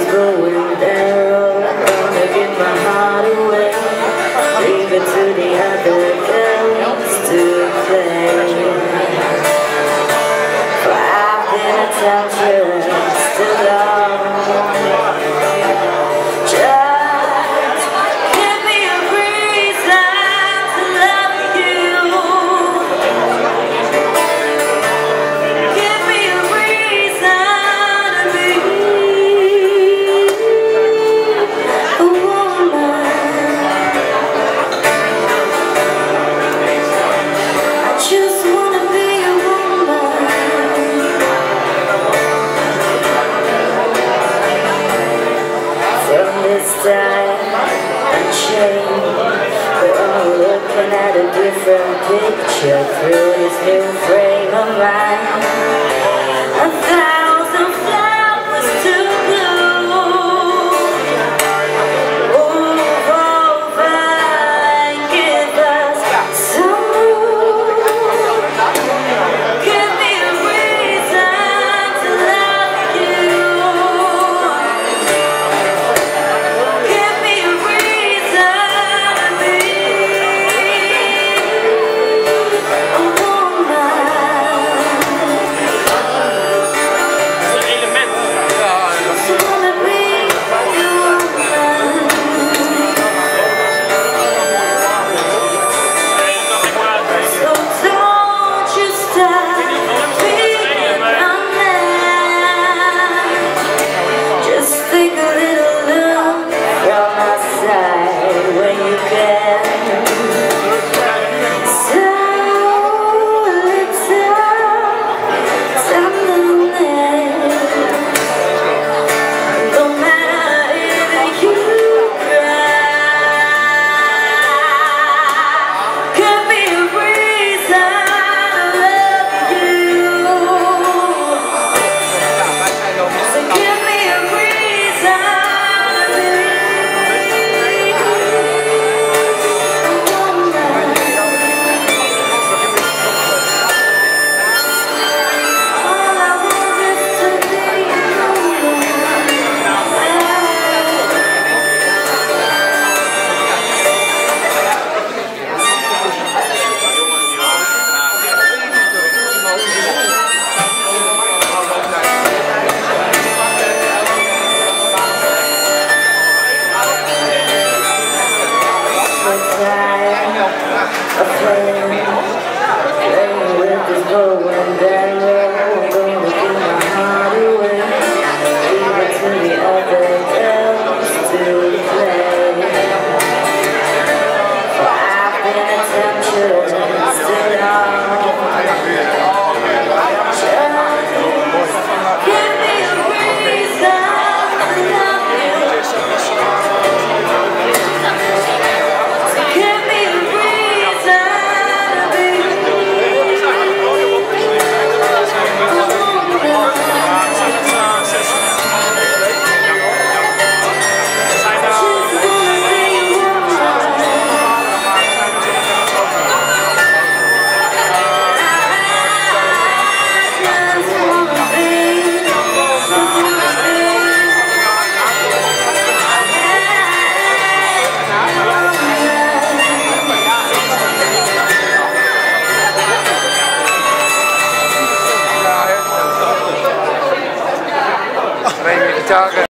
was going there All I wanna give my heart away. Leave it to the other girls to play. same We're all looking at a different picture Through this new frame of mind.